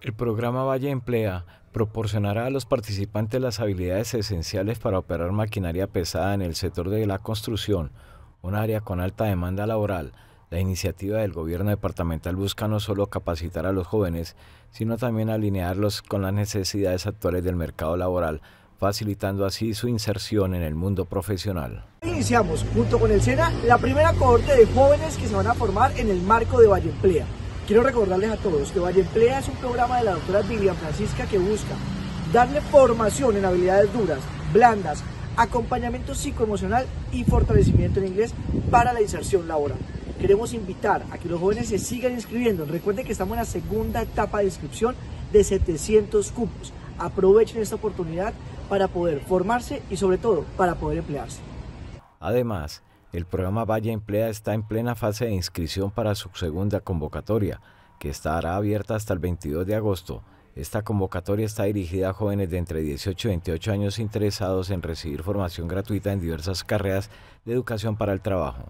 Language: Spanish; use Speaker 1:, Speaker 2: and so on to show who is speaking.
Speaker 1: El programa Valle Emplea proporcionará a los participantes las habilidades esenciales para operar maquinaria pesada en el sector de la construcción, un área con alta demanda laboral. La iniciativa del gobierno departamental busca no solo capacitar a los jóvenes, sino también alinearlos con las necesidades actuales del mercado laboral, facilitando así su inserción en el mundo profesional.
Speaker 2: Iniciamos junto con el SENA la primera cohorte de jóvenes que se van a formar en el marco de Valle Emplea. Quiero recordarles a todos que Valle Emplea es un programa de la doctora Vivian Francisca que busca darle formación en habilidades duras, blandas, acompañamiento psicoemocional y fortalecimiento en inglés para la inserción laboral. Queremos invitar a que los jóvenes se sigan inscribiendo. Recuerden que estamos en la segunda etapa de inscripción de 700 cupos. Aprovechen esta oportunidad para poder formarse y sobre todo para poder emplearse.
Speaker 1: Además, el programa Valle Emplea está en plena fase de inscripción para su segunda convocatoria, que estará abierta hasta el 22 de agosto. Esta convocatoria está dirigida a jóvenes de entre 18 y 28 años interesados en recibir formación gratuita en diversas carreras de educación para el trabajo.